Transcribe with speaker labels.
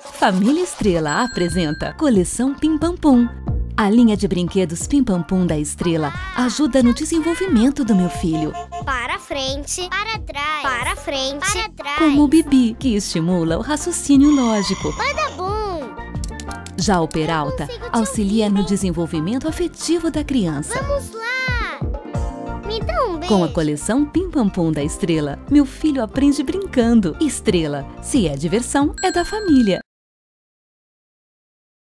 Speaker 1: Família Estrela apresenta Coleção Pim Pam Pum. A linha de brinquedos Pim Pam Pum da Estrela ajuda no desenvolvimento do meu filho.
Speaker 2: Para frente, para trás, para frente, para trás.
Speaker 1: Como o Bibi, que estimula o raciocínio lógico.
Speaker 2: Manda bum!
Speaker 1: Já o Peralta auxilia no desenvolvimento afetivo da criança.
Speaker 2: Vamos lá! Me dá um beijo.
Speaker 1: Com a coleção Pim Pam Pum da Estrela, meu filho aprende brincando. Estrela, se é diversão, é da família.